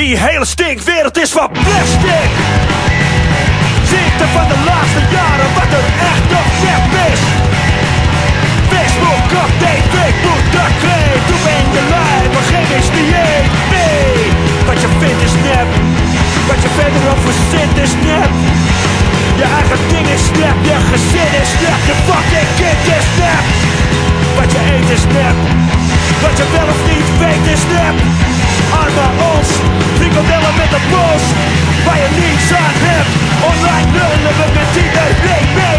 hele stinkwereld is van plastic. Ziekte van de laatste jaren, wat er echt nog nep is. Facebook op tv, moet dat kreeg. Toen ben je live, maar geen is dieet. Nee, wat je vindt is nep. Wat je verderop verzint is nep. Je eigen ding is nep, je gezin is nep, je fucking kind is nep. Wat je eet is nep, wat je wel of niet weet is nep. Arme ons, Never been seen big man.